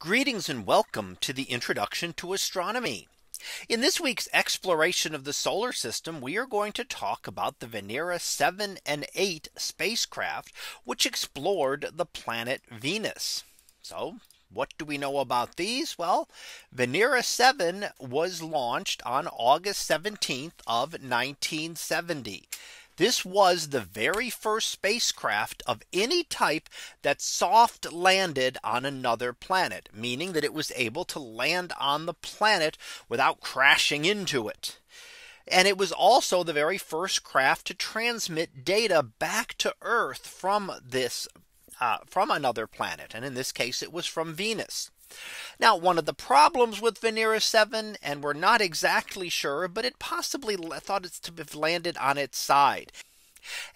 Greetings and welcome to the introduction to astronomy. In this week's exploration of the solar system, we are going to talk about the Venera 7 and 8 spacecraft, which explored the planet Venus. So what do we know about these? Well, Venera 7 was launched on August 17th of 1970. This was the very first spacecraft of any type that soft landed on another planet, meaning that it was able to land on the planet without crashing into it. And it was also the very first craft to transmit data back to Earth from this uh, from another planet. And in this case, it was from Venus. Now one of the problems with Venera 7 and we're not exactly sure but it possibly thought it's to have landed on its side.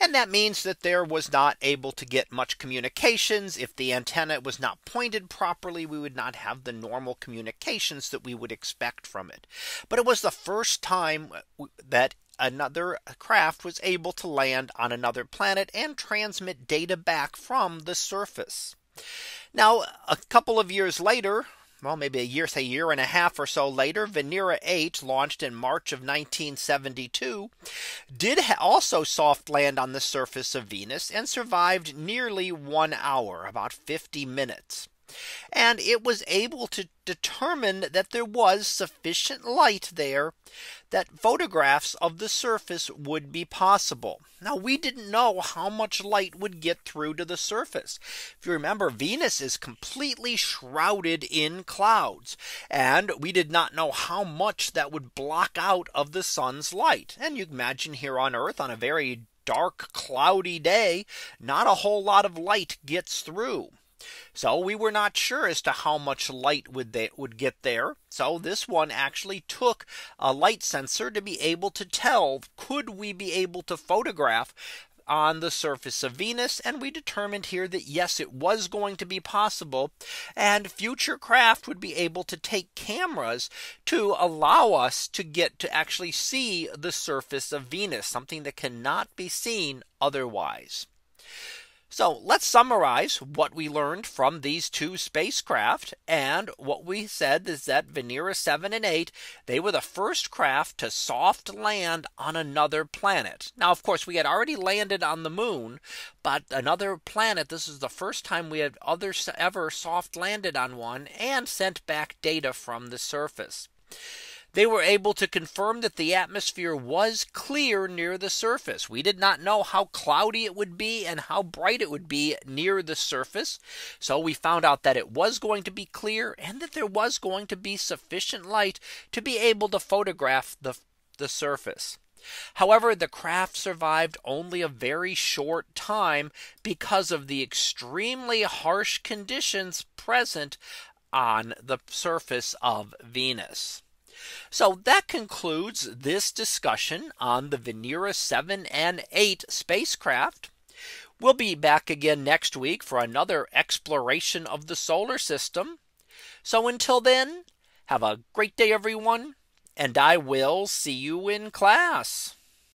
And that means that there was not able to get much communications. If the antenna was not pointed properly, we would not have the normal communications that we would expect from it. But it was the first time uh, that another craft was able to land on another planet and transmit data back from the surface. Now a couple of years later, well, maybe a year, say a year and a half or so later, Venera 8 launched in March of 1972 did also soft land on the surface of Venus and survived nearly one hour, about 50 minutes. And it was able to determine that there was sufficient light there that photographs of the surface would be possible. Now we didn't know how much light would get through to the surface. If you remember Venus is completely shrouded in clouds and we did not know how much that would block out of the sun's light. And you imagine here on Earth on a very dark cloudy day, not a whole lot of light gets through. So we were not sure as to how much light would they would get there. So this one actually took a light sensor to be able to tell could we be able to photograph on the surface of Venus. And we determined here that yes, it was going to be possible. And future craft would be able to take cameras to allow us to get to actually see the surface of Venus, something that cannot be seen otherwise. So let's summarize what we learned from these two spacecraft. And what we said is that Venera 7 and 8, they were the first craft to soft land on another planet. Now, of course, we had already landed on the moon, but another planet. This is the first time we had others ever soft landed on one and sent back data from the surface. They were able to confirm that the atmosphere was clear near the surface. We did not know how cloudy it would be and how bright it would be near the surface. So we found out that it was going to be clear and that there was going to be sufficient light to be able to photograph the, the surface. However, the craft survived only a very short time because of the extremely harsh conditions present on the surface of Venus. So that concludes this discussion on the Venera 7 and 8 spacecraft. We'll be back again next week for another exploration of the solar system. So until then, have a great day, everyone, and I will see you in class.